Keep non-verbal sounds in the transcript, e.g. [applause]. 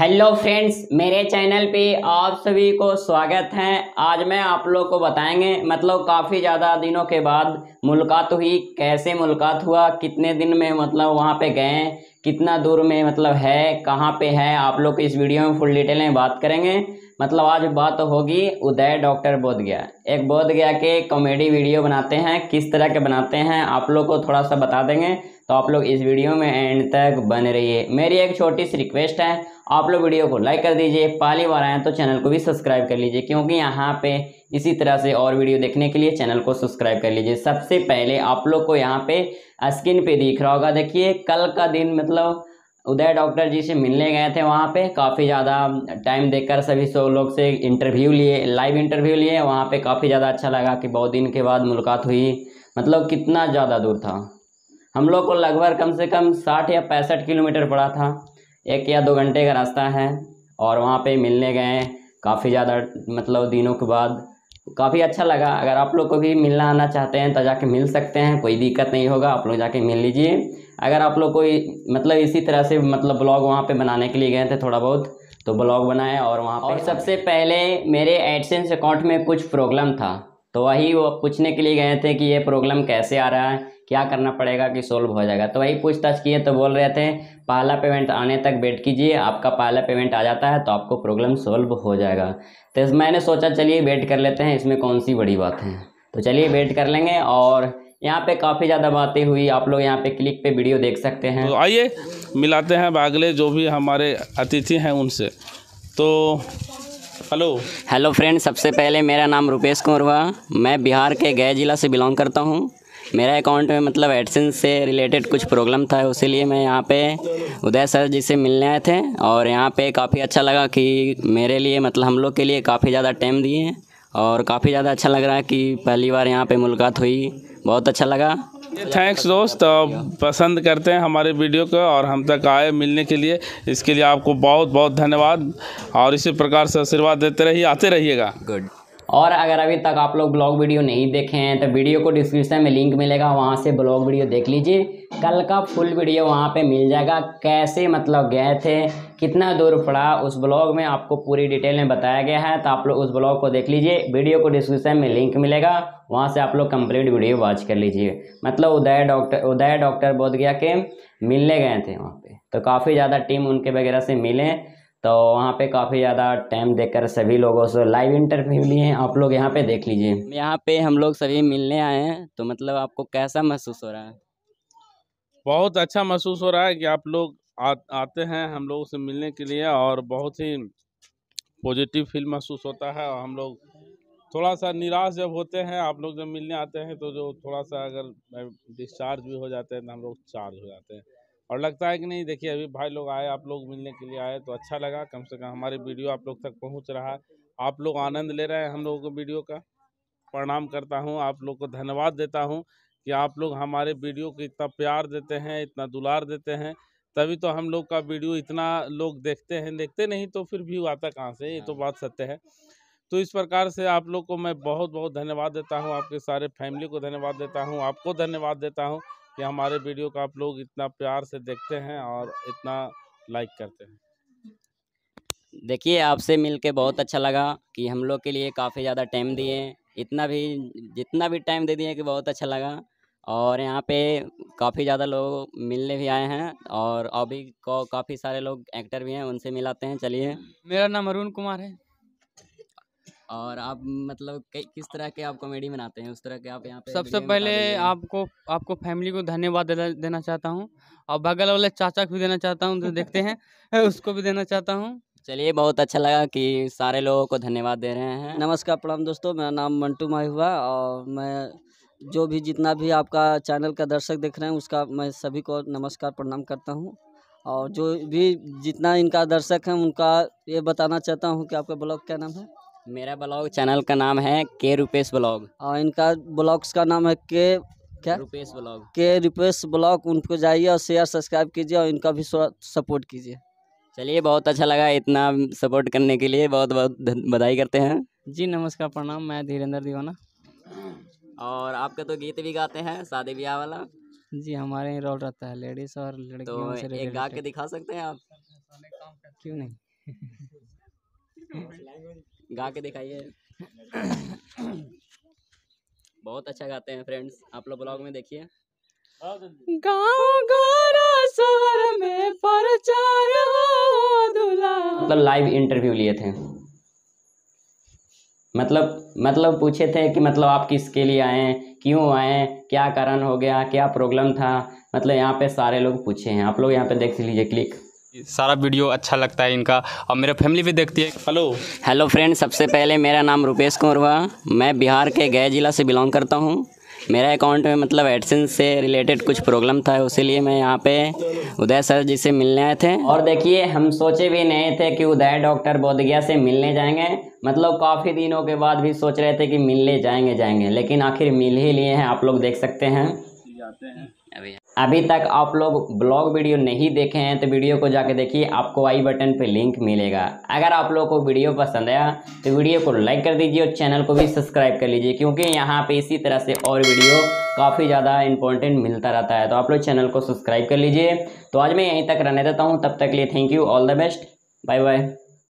Hello friends, मेरे channel पे आप सभी को स्वागत है। आज मैं आप लोग को बताएँगे मतलब काफ़ी ज़्यादा दिनों के बाद मुलाकात हुई, कैसे मुलाकात हुआ, कितने दिन में मतलब वहाँ पे गए, कितना दूर में मतलब है, कहाँ पे है, आप लोग इस वीडियो में फुल डिटेल में बात करेंगे। मतलब आज बात होगी, उदय डॉक्टर बोध गया एक बोध गया के कॉमेडी वीडियो बनाते हैं, किस तरह के बनाते हैं, आप लोग को थोड़ा सा बता देंगे तो आप लोग इस वीडियो में एंड तक बने रहिए। मेरी एक छोटी सी रिक्वेस्ट है, आप लोग वीडियो को लाइक कर दीजिए, पहली बार आए तो चैनल को भी सब्सक्राइब कर लीजिए, क्योंकि यहाँ पे इसी तरह से और वीडियो देखने के लिए चैनल को सब्सक्राइब कर लीजिए। सबसे पहले आप लोग को यहाँ पे स्क्रीन पे दिख रहा होगा, देखिए, कल का दिन मतलब उदय डॉक्टर जी से मिलने गए थे वहाँ पे। काफ़ी ज़्यादा टाइम देखकर सभी सौ लोग से इंटरव्यू लिए लाइव इंटरव्यू लिए। वहाँ पे काफ़ी ज़्यादा अच्छा लगा कि बहुत दिन के बाद मुलाकात हुई। मतलब कितना ज़्यादा दूर था। हम लोग को लगभग कम से कम साठ या पैंसठ किलोमीटर पड़ा था। एक या दो घंटे का रास्ता है और वहाँ पे मिलने गए। काफ़ी ज़्यादा मतलब दिनों के बाद काफ़ी अच्छा लगा। अगर आप लोग को भी मिलना आना चाहते हैं तो जाके मिल सकते हैं कोई दिक्कत नहीं होगा आप लोग जाके मिल लीजिए। अगर आप लोग कोई मतलब इसी तरह से मतलब ब्लॉग वहाँ पे बनाने के लिए गए थे थोड़ा बहुत तो ब्लॉग बनाए और वहाँ और सबसे पहले मेरे एडसेंस अकाउंट में कुछ प्रॉब्लम था तो वही वो पूछने के लिए गए थे कि ये प्रॉब्लम कैसे आ रहा है क्या करना पड़ेगा कि सोल्व हो जाएगा? तो वही पूछताछ किए तो बोल रहे थे पहला पेमेंट आने तक वेट कीजिए आपका पहला पेमेंट आ जाता है तो आपको प्रॉब्लम सोल्व हो जाएगा। तो मैंने सोचा चलिए वेट कर लेते हैं इसमें कौन सी बड़ी बात है? तो चलिए वेट कर लेंगे और यहाँ पे काफ़ी ज़्यादा बातें हुई आप लोग यहाँ पे क्लिक पे वीडियो देख सकते हैं। तो आइए मिलाते हैं अगले जो भी हमारे अतिथि हैं उनसे। तो हेलो हेलो फ्रेंड सबसे पहले मेरा नाम रुपेश कुंवर हुआ। मैं बिहार के गया ज़िला से बिलोंग करता हूँ। मेरा अकाउंट में मतलब एडसेंस से रिलेटेड कुछ प्रॉब्लम था उसीलिए मैं यहाँ पे उदय सर जी से मिलने आए थे और यहाँ पे काफ़ी अच्छा लगा कि मेरे लिए मतलब हम लोग के लिए काफ़ी ज़्यादा टाइम दिए और काफ़ी ज़्यादा अच्छा लग रहा है कि पहली बार यहाँ पे मुलाकात हुई। बहुत अच्छा लगा। थैंक्स दोस्त पसंद करते हैं हमारे वीडियो को और हम तक आए मिलने के लिए। इसके लिए आपको बहुत बहुत धन्यवाद और इसी प्रकार से आशीर्वाद देते रहिए आते रहिएगा। गुड और अगर अभी तक आप लोग ब्लॉग वीडियो नहीं देखे हैं तो वीडियो को डिस्क्रिप्शन में लिंक मिलेगा, वहाँ से ब्लॉग वीडियो देख लीजिए। कल का फुल वीडियो वहाँ पे मिल जाएगा। कैसे मतलब गए थे, कितना दूर पड़ा, उस ब्लॉग में आपको पूरी डिटेल में बताया गया है तो आप लोग उस ब्लॉग को देख लीजिए। वीडियो को डिस्क्रिप्शन में लिंक मिलेगा, वहाँ से आप लोग कंप्लीट वीडियो वॉच कर लीजिए। मतलब उदय डॉक्टर उदय डॉक्टर बोध गया के मिलने गए थे वहाँ पर तो काफ़ी ज़्यादा टीम उनके वगैरह से मिले। तो वहाँ पे काफ़ी ज़्यादा टाइम देकर सभी लोगों से लाइव इंटरव्यू लिए हैं। आप लोग यहाँ पे देख लीजिए। यहाँ पे हम लोग सभी मिलने आए हैं तो मतलब आपको कैसा महसूस हो रहा है? बहुत अच्छा महसूस हो रहा है कि आप लोग आ, आते हैं हम लोगों से मिलने के लिए और बहुत ही पॉजिटिव फील महसूस होता है और हम लोग थोड़ा सा निराश जब होते हैं आप लोग जब मिलने आते हैं तो जो थोड़ा सा अगर डिस्चार्ज भी हो जाते हैं तो हम लोग चार्ज हो जाते हैं। और लगता है कि नहीं देखिए अभी भाई लोग आए आप लोग मिलने के लिए आए तो अच्छा लगा कम से कम हमारी वीडियो आप लोग तक पहुँच रहा। है आप लोग आनंद ले रहे हैं हम लोगों को वीडियो का। प्रणाम करता हूँ आप लोग को धन्यवाद देता हूँ कि आप लोग हमारे वीडियो को इतना प्यार देते हैं इतना दुलार देते हैं। तभी तो हम लोग का वीडियो इतना लोग देखते हैं देखते नहीं तो फिर व्यू आता कहाँ से ये तो बात सत्य है। तो इस प्रकार से आप लोग को मैं बहुत बहुत धन्यवाद देता हूँ आपके सारे फैमिली को धन्यवाद देता हूँ आपको धन्यवाद देता हूँ। कि हमारे वीडियो को आप लोग इतना प्यार से देखते हैं और इतना लाइक करते हैं। देखिए आपसे मिलके बहुत अच्छा लगा कि हम लोग के लिए काफ़ी ज़्यादा टाइम दिए। इतना भी जितना भी टाइम दे दिए कि बहुत अच्छा लगा। और यहाँ पे काफ़ी ज़्यादा लोग मिलने भी आए हैं और अभी काफ़ी सारे लोग एक्टर भी हैं उनसे मिलाते हैं। चलिए। मेरा नाम अरुण कुमार है। और आप मतलब किस तरह के आप कॉमेडी बनाते हैं? उस तरह के आप यहाँ पे सबसे पहले आपको आपको फैमिली को धन्यवाद देना चाहता हूँ। और बगल वाले चाचा को भी देना चाहता हूँ तो देखते हैं [laughs] [laughs] उसको भी देना चाहता हूँ। चलिए बहुत अच्छा लगा कि सारे लोगों को धन्यवाद दे रहे हैं। नमस्कार प्रणाम दोस्तों मेरा नाम मंटू माई हुआ और मैं जो भी जितना भी आपका चैनल का दर्शक देख रहे हैं उसका मैं सभी को नमस्कार प्रणाम करता हूँ। और जो भी जितना इनका दर्शक है उनका ये बताना चाहता हूँ कि आपका ब्लॉग क्या नाम है? मेरा ब्लॉग चैनल का नाम है के रुपेश ब्लॉग। और इनका ब्लॉग्स का नाम है के क्या? रुपेश ब्लॉग। के रुपेश ब्लॉग उनको जाइए और शेयर सब्सक्राइब कीजिए और इनका भी सपोर्ट कीजिए। चलिए बहुत अच्छा लगा इतना सपोर्ट करने के लिए। बहुत बहुत बधाई करते हैं। जी नमस्कार प्रणाम। मैं धीरेन्द्र दीवाना। और आपका तो गीत भी गाते हैं शादी ब्याह वाला। जी हमारे ही रोल रहता है लेडीज़ और लड़कियों तो एक गा के दिखा सकते हैं आप? क्यों नहीं? [laughs] [laughs] गा के दिखाइए। बहुत अच्छा गाते हैं फ्रेंड्स आप लोग ब्लॉग में देखिए। गाँव गोरा शहर में प्रचार हो मतलब लाइव इंटरव्यू लिए थे। मतलब मतलब पूछे थे कि मतलब आप किसके लिए आए क्यों आए क्या कारण हो गया क्या प्रॉब्लम था? मतलब यहाँ पे सारे लोग पूछे हैं। आप लोग यहाँ पे देख लीजिए क्लिक सारा वीडियो अच्छा लगता है इनका। और मेरा फैमिली भी देखती है। हेलो। हेलो फ्रेंड सबसे पहले मेरा नाम रुपेश कुंवर हुआ। मैं बिहार के गया जिला से बिलोंग करता हूँ। मेरा अकाउंट में मतलब एडसेंस से रिलेटेड कुछ प्रॉब्लम था उसीलिए मैं यहाँ पे उदय सर जी से मिलने आए थे। और देखिए, हम सोचे भी नहीं थे कि उदय डॉक्टर बोधगया से मिलने जाएँगे। मतलब काफ़ी दिनों के बाद भी सोच रहे थे कि मिलने जाएँगे जाएँगे। लेकिन आखिर मिल ही लिए हैं, आप लोग देख सकते हैं। अभी अभी तक आप लोग ब्लॉग वीडियो नहीं देखे हैं तो वीडियो को जाके देखिए, आपको आई बटन पे लिंक मिलेगा। अगर आप लोगों को वीडियो पसंद आया तो वीडियो को लाइक कर दीजिए और चैनल को भी सब्सक्राइब कर लीजिए, क्योंकि यहाँ पे इसी तरह से और वीडियो काफ़ी ज़्यादा इंपॉर्टेंट मिलता रहता है। तो आप लोग चैनल को सब्सक्राइब कर लीजिए। तो आज मैं यहीं तक रहने देता हूँ। तब तक लिए thank you all the best bye bye